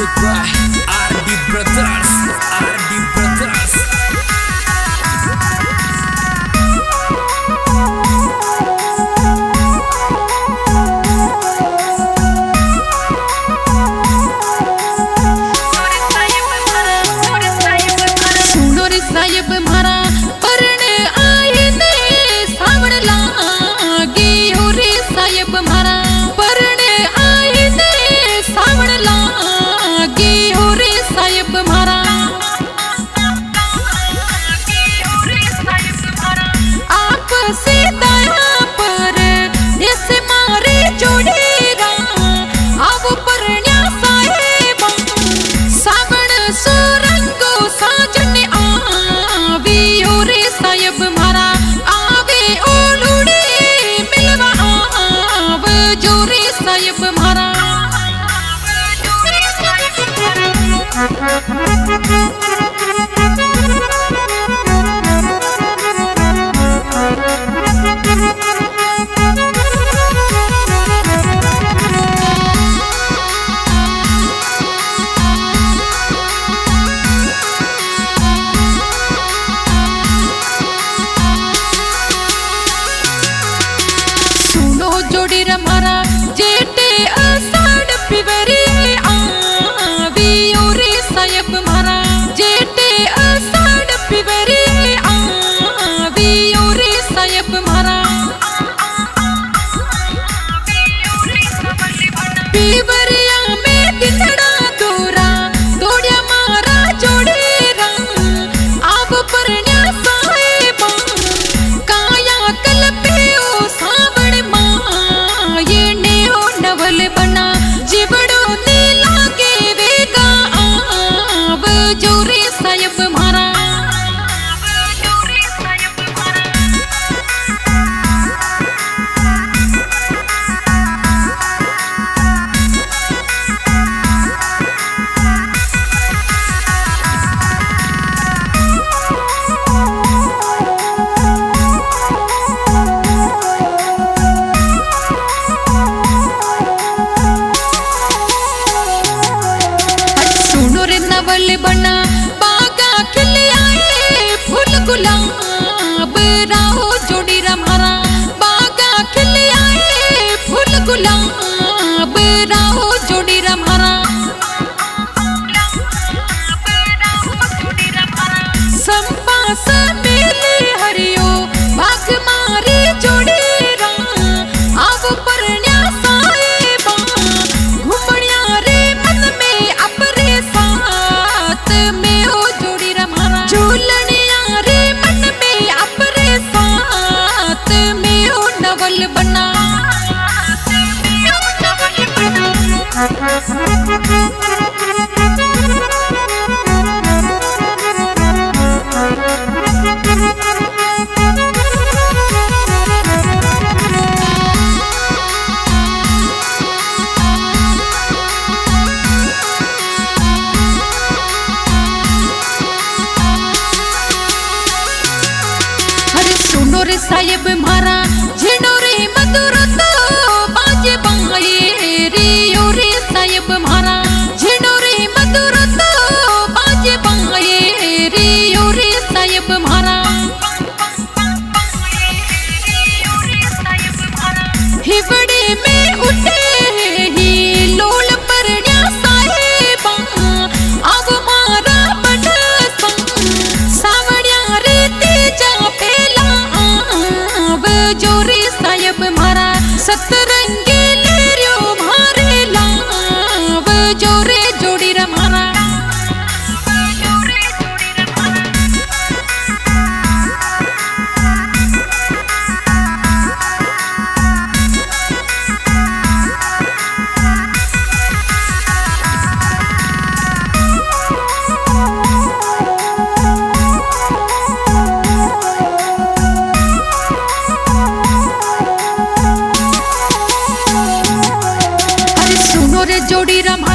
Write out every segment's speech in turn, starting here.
Took Sahib मारा झेड़ो रे मधुर जोड़ी रमा।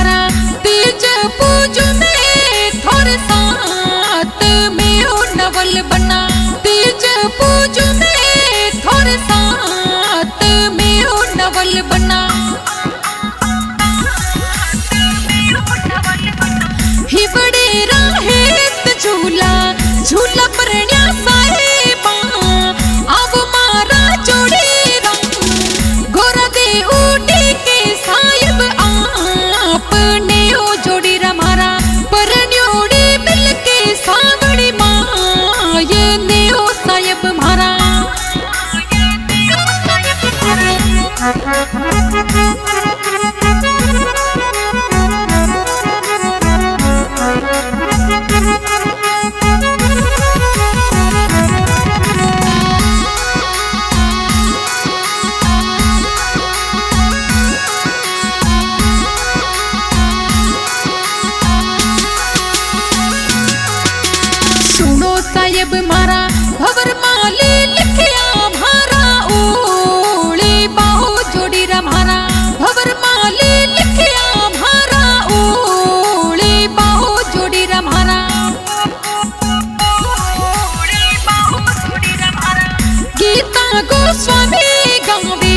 गोस्वामी गावे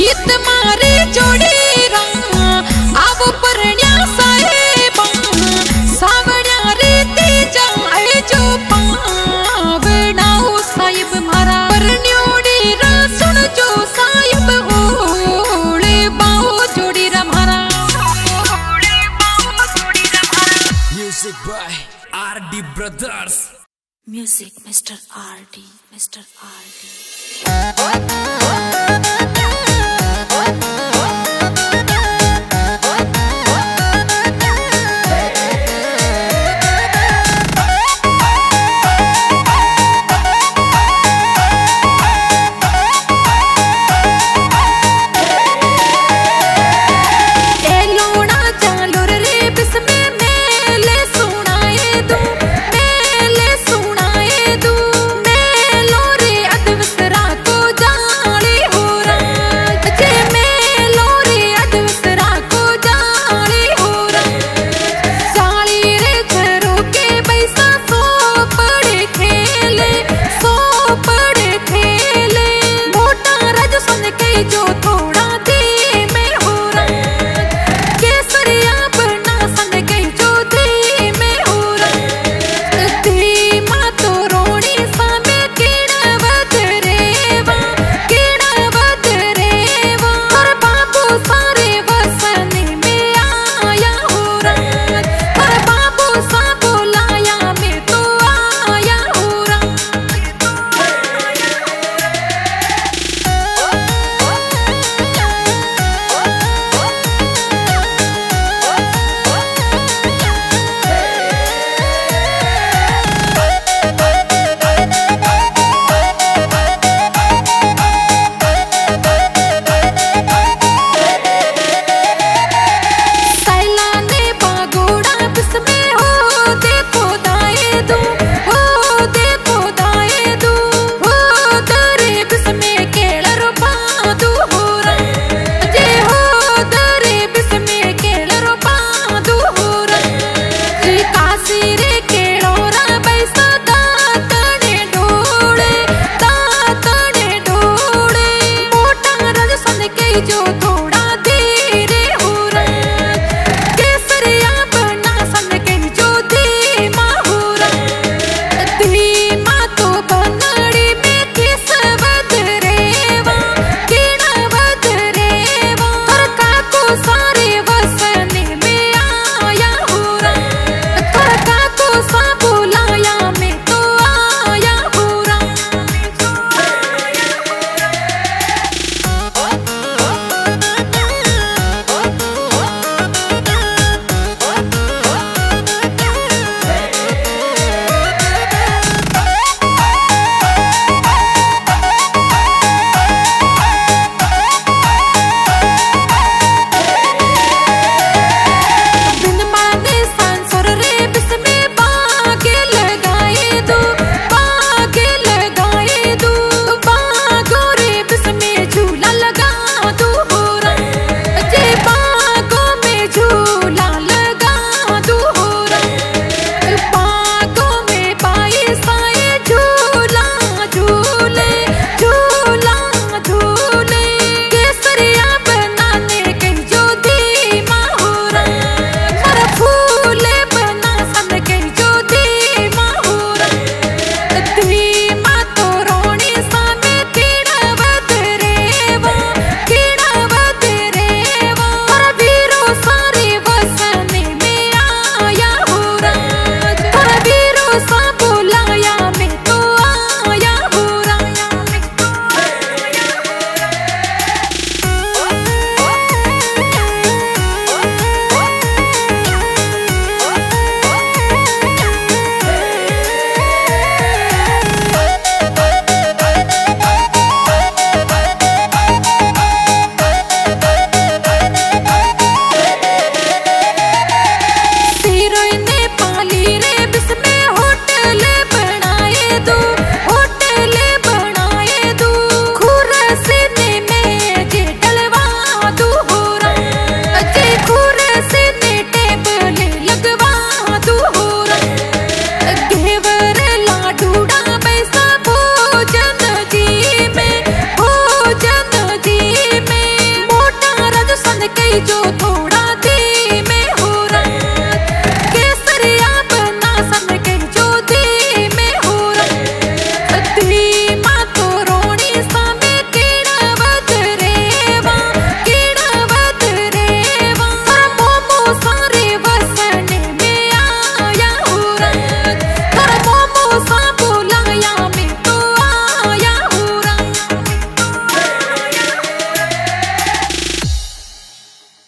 गीत मारे जोड़े आव परण्या साहेब सावण्या रे ते जाए जो पावना हो साहेब मारा परण्योड़े रा सुन जो साहेब ओड़े बाओ जोड़ी रा मारा music by RD brothers Music, Mr. RD, Mr. RD.